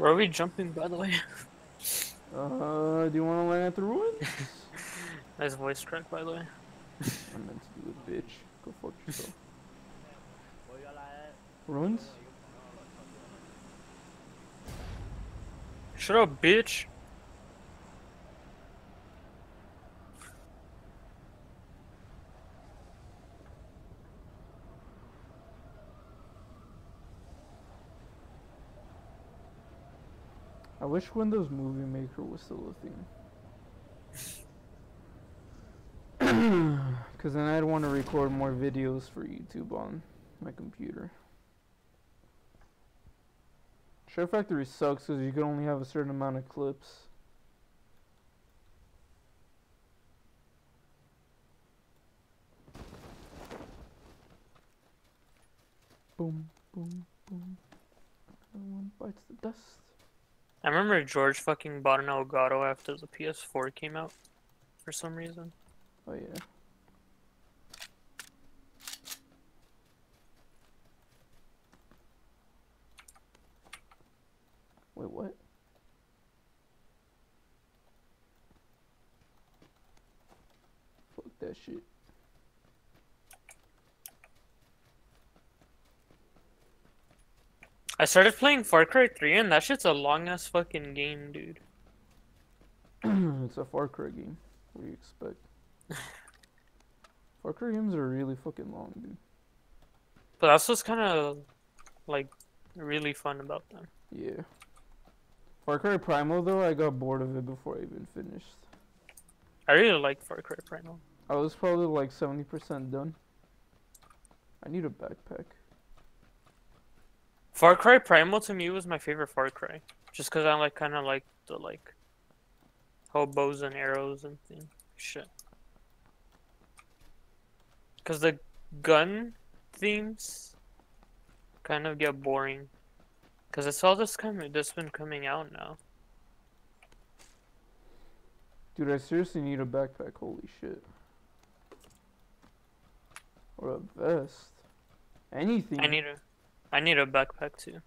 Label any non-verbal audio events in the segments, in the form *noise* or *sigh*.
Where are we jumping, by the way? Uh, do you want to land at the ruins? *laughs* nice voice crack, by the way. *laughs* I meant to do it, bitch. Go fuck yourself. Ruins? Shut up, bitch. Wish Windows Movie Maker was still a thing. *clears throat* Because then I'd want to record more videos for YouTube on my computer. Share Factory sucks because you can only have a certain amount of clips. Boom, boom, boom. Everyone bites the dust. I remember George fucking bought an Elgato after the PS4 came out. For some reason. Oh yeah. Wait, what? Fuck that shit. I started playing Far Cry 3 and that shit's a long ass fucking game, dude. *clears throat* it's a Far Cry game. What do you expect? *laughs* Far Cry games are really fucking long, dude. But that's what's kind of like really fun about them. Yeah. Far Cry Primal though, I got bored of it before I even finished. I really like Far Cry Primal. I was probably like 70% done. I need a backpack. Far Cry Primal to me was my favorite Far Cry, just cause I like kind of like the like whole bows and arrows and thing shit. Cause the gun themes kind of get boring, cause it's all this coming that's been coming out now. Dude, I seriously need a backpack. Holy shit. Or a vest. Anything. I need a, I need a backpack too.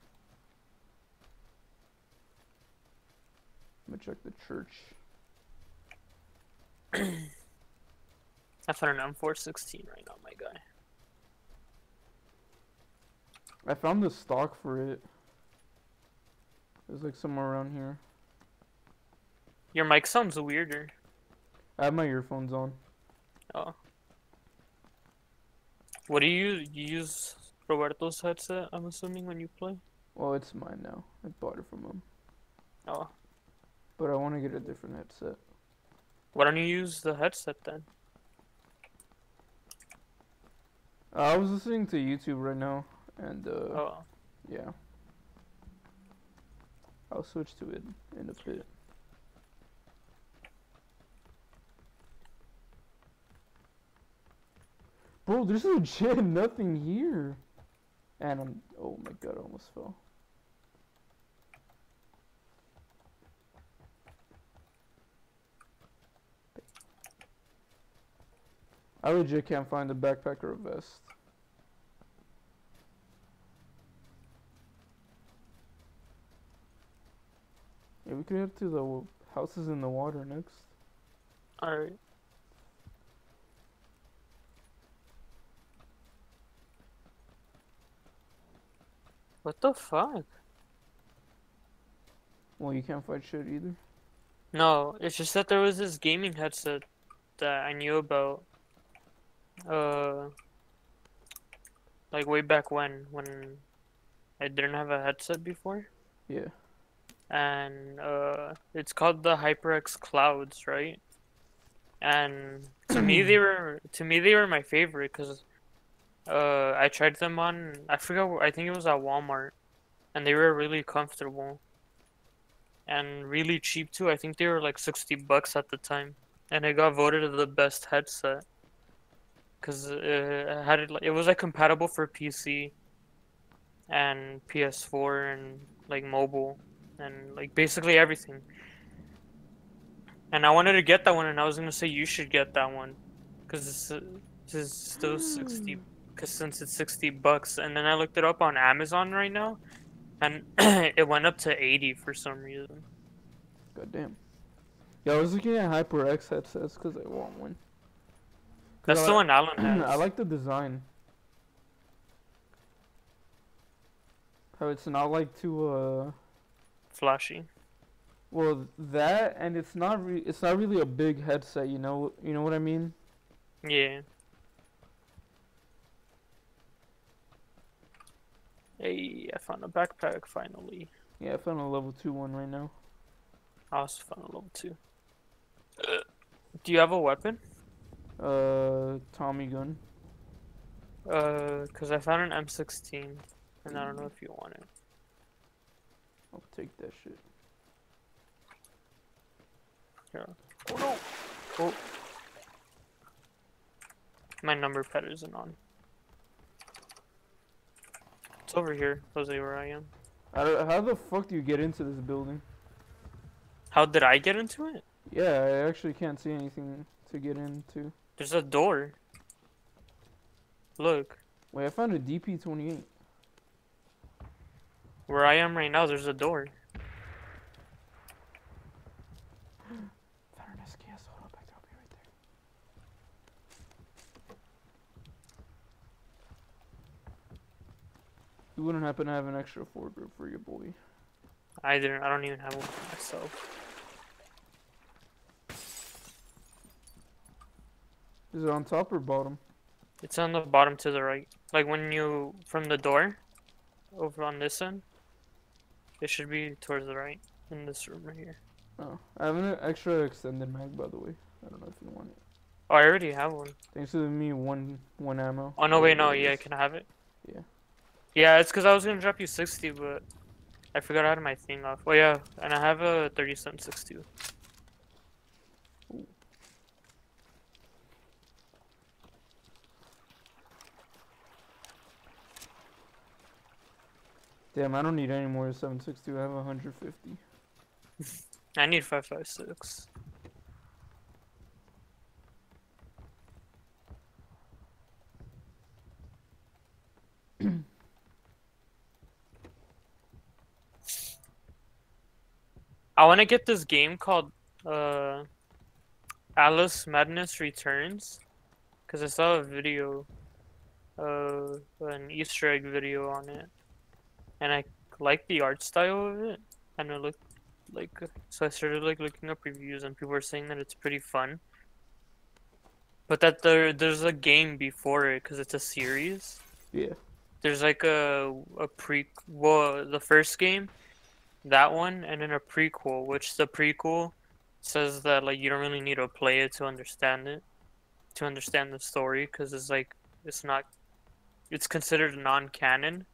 I'm gonna check the church. *clears throat* I found an M416 right now, my guy. I found the stock for it. It's like somewhere around here. Your mic sounds weirder. I have my earphones on. Oh. What do you? You use Roberto's headset, I'm assuming, when you play? Well, it's mine now. I bought it from him. Oh. But I want to get a different headset. Why don't you use the headset then? Uh, I was listening to YouTube right now, and uh, Oh. yeah. I'll switch to it in a bit. Bro, there's legit *laughs* nothing here. And I'm, oh my god, I almost fell. I legit can't find a backpack or a vest. Yeah, we could head to the houses in the water next. Alright. What the fuck? Well, you can't fight shit either. No, it's just that there was this gaming headset that I knew about. Uh, like way back when, when I didn't have a headset before. Yeah. and uh, it's called the HyperX Clouds, right? And to me, they *clears throat* were to me they were my favorite because uh, I tried them on I forgot I think it was at Walmart, and they were really comfortable and really cheap too. I think they were like sixty bucks at the time, and it got voted the best headset because it had it it was like compatible for PC and PS4 and like mobile and like basically everything. And I wanted to get that one, and I was gonna say you should get that one, cause it's, uh, it's still sixty, cause since it's sixty bucks. And then I looked it up on Amazon right now, and *clears throat* it went up to 80 for some reason. God damn. Yeah, I was looking at HyperX headsets because I want one. That's I the one Alan *clears throat* has. I like the design. How it's not like too uh flashy. well that and it's not re- it's not really a big headset, you know you know what I mean? Yeah. Hey, I found a backpack finally. Yeah, I found a level two one right now. I also found a level two. Do you have a weapon? Uh Tommy gun. Uh, cause I found an M16, and I don't know if you want it. I'll take that shit. Here. Oh no! Oh. My number pad isn't on. It's over here, Jose, where I am. I how the fuck do you get into this building? How did I get into it? Yeah, I actually can't see anything to get into. There's a door. Look, Wait, I found a DP28. where I am right now, there's a door. Found an SKS. Hold up, I'll be right there. You wouldn't happen to have an extra foregrip for your boy. I didn't. I don't even have one for myself. Is it on top or bottom? It's on the bottom to the right. Like when you from the door, over on this end. It should be towards the right in this room right here. Oh, I have an extra extended mag, by the way. I don't know if you want it. Oh, I already have one. Thanks to me, one one ammo. Oh no, wait, no, yeah, can I have it? Yeah. Yeah, it's because I was gonna drop you 60, but I forgot I had my thing off. Oh yeah, and I have a 3762. Damn, I don't need any more 762. I have 150. *laughs* I need 556. I want to get this game called uh, Alice Madness Returns because I saw a video, uh, an Easter egg video on it, and I like the art style of it, and it looked like so I started like looking up reviews, and people were saying that it's pretty fun, but that there there's a game before it because it's a series. Yeah. There's like a a pre well the first game, that one, and then a prequel, which the prequel says that like you don't really need to play it to understand it, to understand the story, because it's like it's not, it's considered non-canon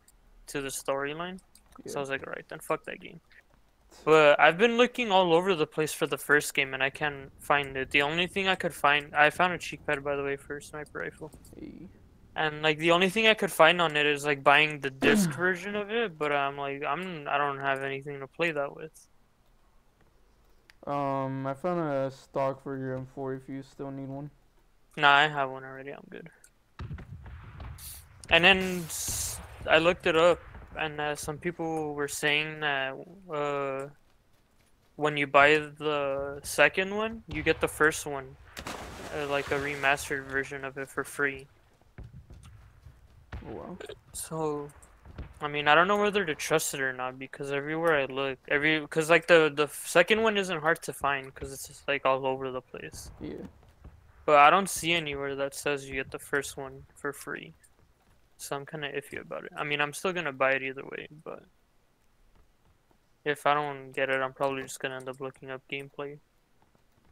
to the storyline. So I was like, alright, then fuck that game. But I've been looking all over the place for the first game, and I can't find it. The only thing I could find, I found a cheek pad by the way for a sniper rifle. Hey. And like the only thing I could find on it is like buying the *clears throat* disc version of it, but I'm like I'm I don't have anything to play that with. Um, I found a stock for your M4 if you still need one. Nah, I have one already. I'm good. And then I looked it up, and uh, some people were saying that uh, when you buy the second one, you get the first one, uh, like a remastered version of it for free. Wow. So, I mean, I don't know whether to trust it or not because everywhere I look, every because like the the second one isn't hard to find because it's just like all over the place. Yeah. But I don't see anywhere that says you get the first one for free. So I'm kind of iffy about it. I mean, I'm still gonna buy it either way, but if I don't get it, I'm probably just gonna end up looking up gameplay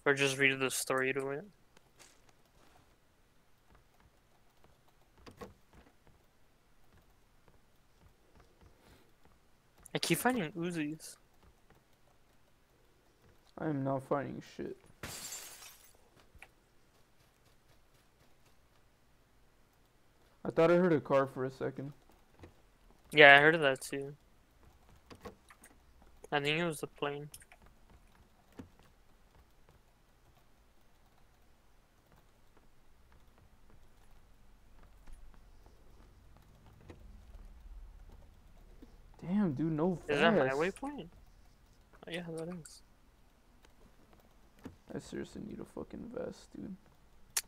or just read the story to it. I keep finding Uzis. I am not finding shit. I thought I heard a car for a second. Yeah, I heard of that too. I think it was the plane. Damn, dude, no Is that my fast. waypoint? Oh, yeah, that is. I seriously need a fucking vest, dude.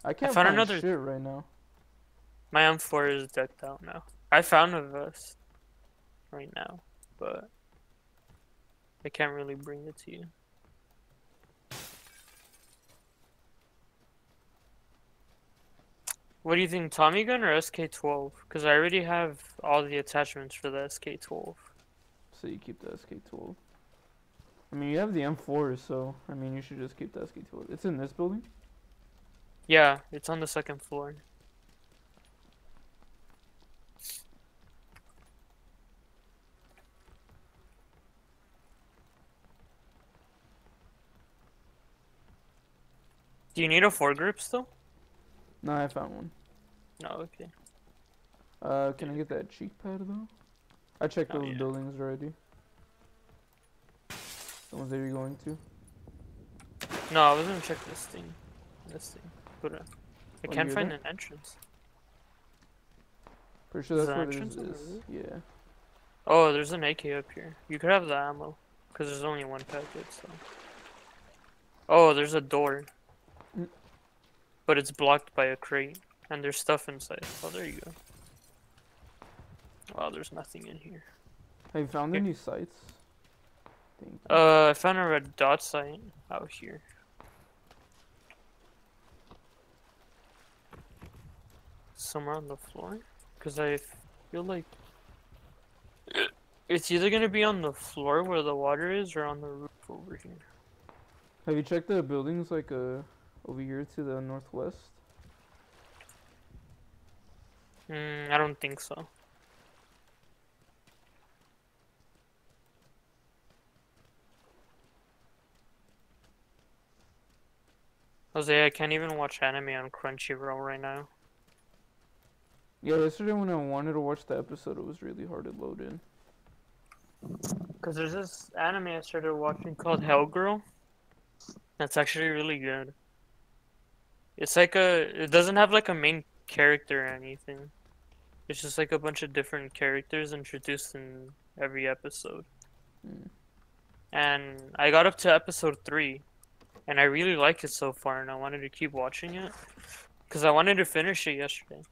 I can't found find another- shit right now. My M4 is decked out now. I found a vest right now, but I can't really bring it to you. What do you think, Tommy gun or SK12? Because I already have all the attachments for the SK12. So you keep the SK12. I mean, you have the M4, so I mean, you should just keep the SK12. It's in this building. Yeah, it's on the second floor. Do you need a foregrip still? No, I found one. No, okay. Uh, can I get that cheek pad though? I checked Oh, those yeah. buildings already. The ones that you're going to. No, I was gonna check this thing. This thing. But uh, I When can't find there? an entrance. Pretty sure Is that's the what it entrance is. over. Yeah. Oh, there's an AK up here. You could have the ammo. Because there's only one packet, so. Oh, there's a door. Mm. But it's blocked by a crate. And there's stuff inside. Oh, there you go. Wow, there's nothing in here. Have you found Okay. any sights? Uh, I found a red dot sight out here. Somewhere on the floor? Because I feel like it's either gonna be on the floor where the water is or on the roof over here. Have you checked the buildings like uh over here to the northwest? Mm, I don't think so. Jose, I can't even watch anime on Crunchyroll right now. Yeah, yesterday when I wanted to watch the episode, it was really hard to load in. Cause there's this anime I started watching called Hell Girl. That's actually really good. It's like a it doesn't have like a main character or anything. It's just like a bunch of different characters introduced in every episode. Mm. And I got up to episode 3 and I really like it so far and I wanted to keep watching it cuz I wanted to finish it yesterday.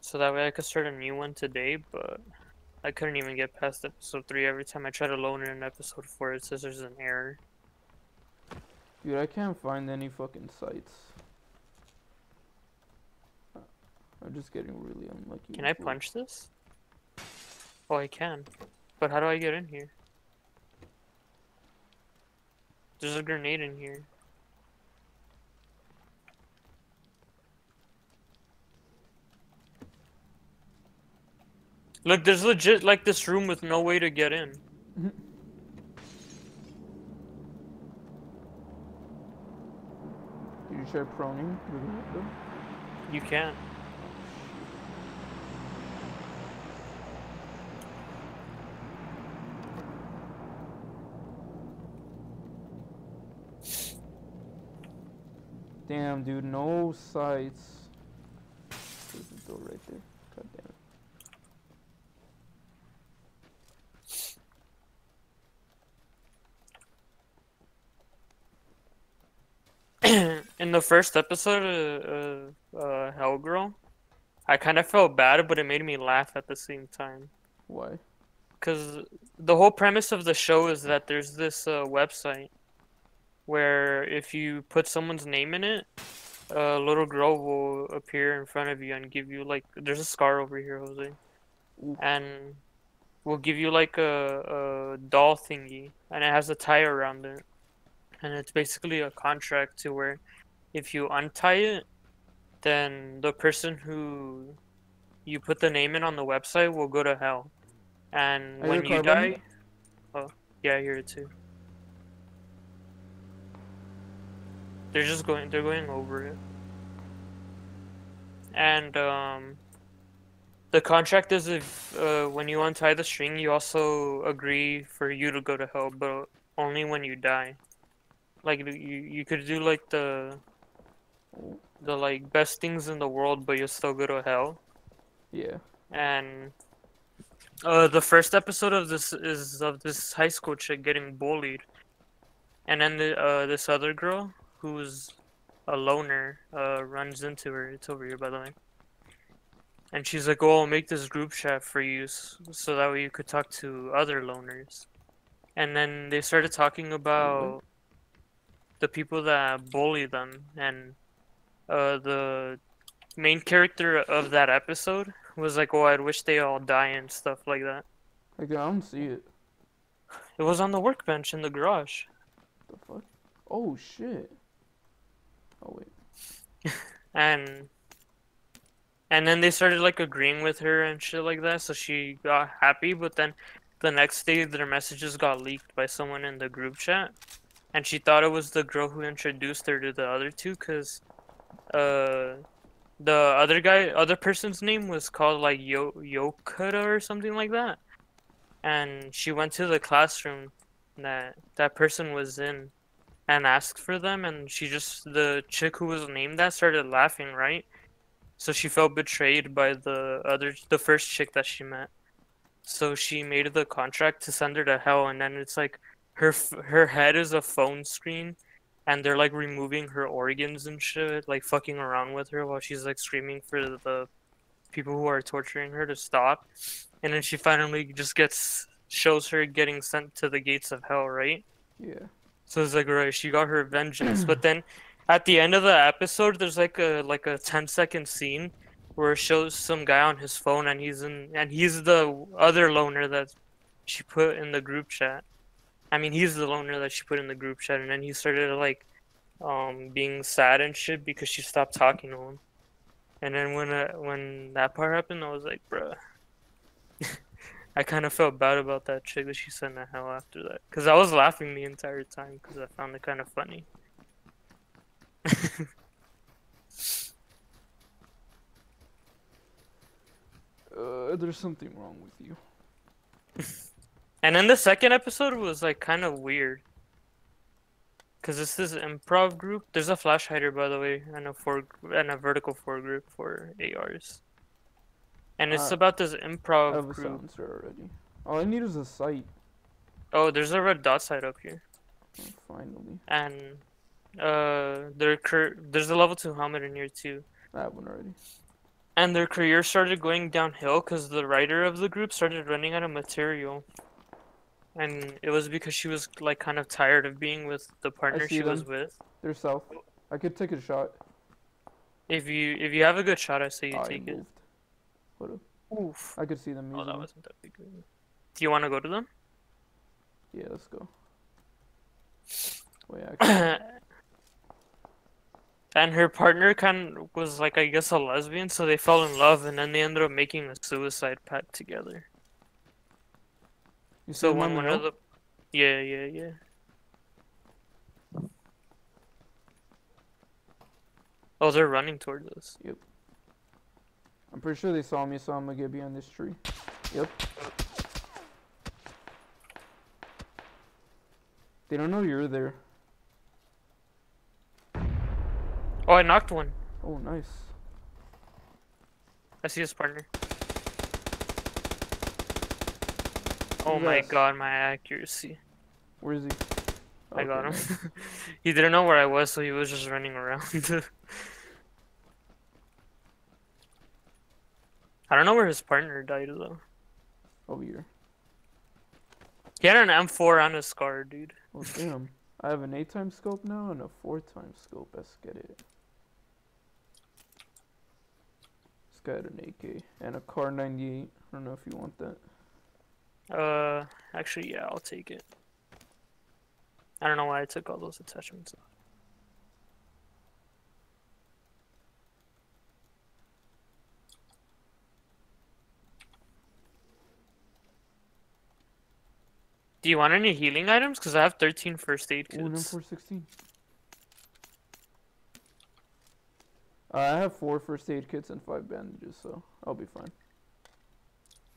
So that way I could start a new one today, but I couldn't even get past episode 3. Every time I try to load in an episode 4, it says there's an error. Dude, I can't find any fucking sights. I'm just getting really unlucky. Can I punch this? Oh, I can. But how do I get in here? There's a grenade in here. Look, there's legit like this room with no way to get in. Did you try proning the? You can. Damn, dude, no sights. There's a door right there. God damn it. *clears throat* in the first episode of uh, uh, Hell Girl, I kind of felt bad, but it made me laugh at the same time. Why? Because the whole premise of the show is that there's this uh, website where if you put someone's name in it, a little girl will appear in front of you and give you like there's a scar over here, Jose, and will give you like a, a doll thingy, and it has a tie around it, and it's basically a contract to where if you untie it, then the person who you put the name in on the website will go to hell, and Are when you you die, oh yeah, I hear it too. They're just going. They're going over it. And um, the contract is if uh, when you untie the string, you also agree for you to go to hell, but only when you die. Like you, you could do like the the like best things in the world, but you'll still go to hell. yeah. And Uh, the first episode of this is of this high school chick getting bullied, and then the, uh this other girl who's a loner uh runs into her. It's over here, by the way. And she's like, "Oh, I'll make this group chat for you, so that way you could talk to other loners." And then they started talking about the people that bully them, and uh, the main character of that episode was like, "Oh, I'd wish they all die and stuff like that." Like I don't see it. It was on the workbench in the garage. The fuck? Oh shit. Oh wait. *laughs* and and then they started like agreeing with her and shit like that so she got happy but then the next day their messages got leaked by someone in the group chat and she thought it was the girl who introduced her to the other two because uh the other guy other person's name was called like Yo Yokota or something like that and she went to the classroom that that person was in and asked for them and she just the chick who was named that started laughing right? So she felt betrayed by the other the first chick that she met. So she made the contract to send her to hell and then it's like her her head is a phone screen and they're like removing her organs and shit like fucking around with her while she's like screaming for the people who are torturing her to stop. And then she finally just gets shows her getting sent to the gates of hell right? Yeah. So it's like right, she got her vengeance. but *clears throat* then at the end of the episode there's like a like a 10 second scene where it shows some guy on his phone and he's in and he's the other loner that she put in the group chat. I mean he's the loner that she put in the group chat and then he started like um being sad and shit because she stopped talking to him. And then when uh, when that part happened I was like, bruh. I kind of felt bad about that chick that she sent to hell after that. Because I was laughing the entire time because I found it kind of funny. *laughs* Uh, there's something wrong with you. *laughs* And then the second episode was like kind of weird. Cause this is improv group. There's a flash hider by the way, and a four and a vertical foregrip for ARs. And it's Uh, about this improv I have a group. silencer already. All I need is a sight. Oh, there's a red dot side up here, Oh, finally. and uh, their there's a level two helmet in here too. I have one already. And their career started going downhill because the writer of the group started running out of material. And it was because she was like kind of tired of being with the partner she was them. with. They're south. I could take a shot. If you if you have a good shot, I say you I take it. moved. Up? Oof. I could see them Oh, that wasn't that big. Do you want to go to them? Yeah, let's go. Wait, *coughs* actually, and her partner kind of was like I guess a lesbian, so they fell in love, and then they ended up making a suicide pact together. you So when one hill? of the yeah yeah yeah. Oh, they're running towards us. I'm pretty sure they saw me, so I'm gonna get behind this tree. Yep. They don't know you're there. Oh, I knocked one. Oh, nice. I see his partner. Oh Who's my god, my accuracy. Where is he? I got him. *laughs* he didn't know where I was, so he was just running around. *laughs* I don't know where his partner died though. Over here. He had an M4 and a scar, dude. Oh, damn. I have an 8 times scope now and a 4 times scope. Let's get it. This guy had an AK and a Kar98. I don't know if you want that. Uh, actually, yeah, I'll take it. I don't know why I took all those attachments off. Do you want any healing items? Because I have 13 first aid Ooh, an kits. M416. Uh, I have 4 first aid kits and 5 bandages, so I'll be fine.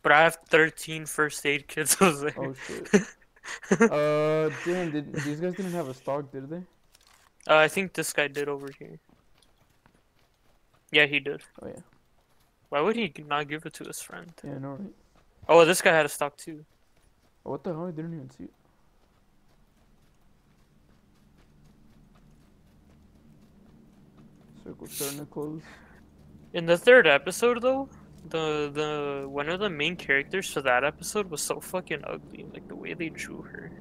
But I have 13 first aid kits. *laughs* Like, Oh, shit. *laughs* uh, damn, did, these guys didn't have a stock, did they? Uh, I think this guy did over here. Yeah, he did. Oh, yeah. Why would he not give it to his friend? Yeah, know, right? Oh, this guy had a stock too. Oh, what the hell? I didn't even see it. Circle starting to close. In the third episode, though, the the one of the main characters for that episode was so fucking ugly. Like the way they drew her.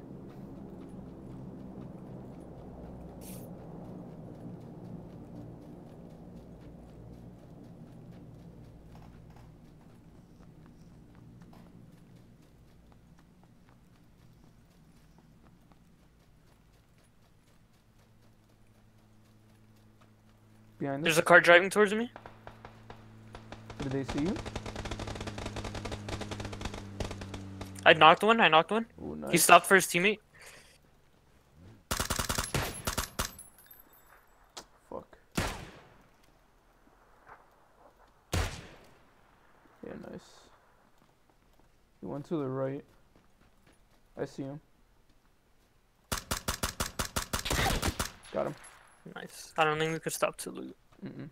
Behind us. There's a car driving towards me. Did they see you? I knocked one. I knocked one. Oh, nice. He stopped for his teammate. Fuck. Yeah, nice. He went to the right. I see him. Got him. Nice. I don't think we could stop to loot. Mm-mm.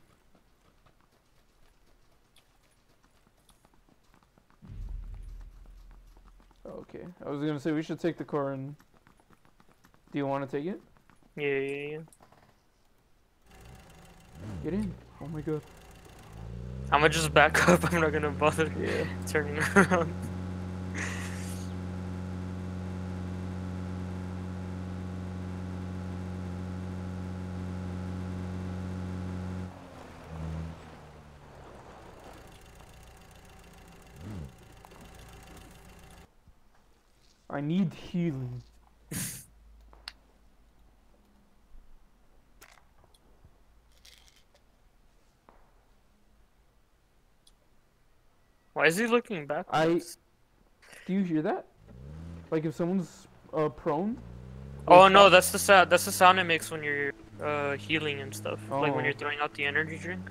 Okay, I was gonna say we should take the car and. Do you want to take it? Yeah, yeah, yeah. Get in. Oh my god. I'm gonna just back *laughs* up. I'm not gonna bother Yeah. turning around. I need healing. Why is he looking back? I- Do you hear that? Like if someone's uh, prone? Oh no, that's the sound. That's the sound it makes when you're uh, healing and stuff. Like when Oh. you're throwing out the energy drink.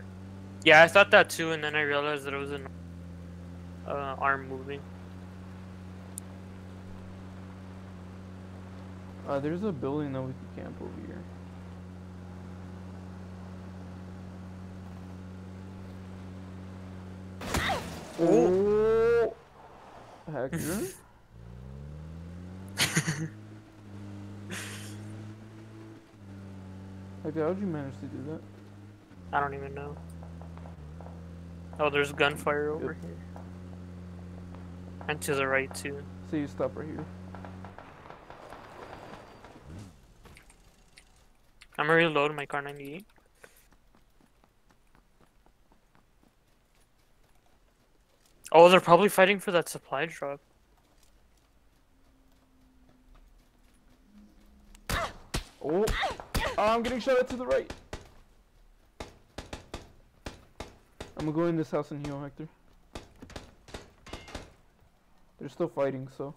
Yeah, I thought that too, and then I realized that it was an uh, arm moving. Uh, there's a building that we can camp over here. Oh, Hector. *laughs* Hector, how'd you manage to do that? I don't even know. Oh, there's gunfire over Yep. here. And to the right too. So you stop right here. I'm gonna reload my car 98. Oh, they're probably fighting for that supply drop. Oh, I'm getting shot at to the right. I'm gonna go in this house and heal Hector. They're still fighting, so.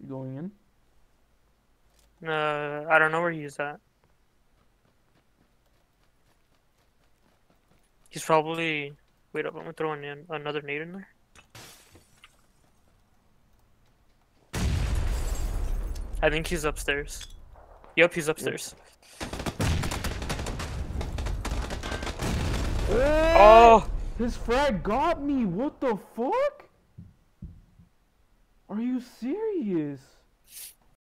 You going in? Uh, Know where he's probably. Wait up, I'm gonna throw in another nade in there. I think he's upstairs. Yep, he's upstairs. Oh! His frag got me. What the fuck? Are you serious?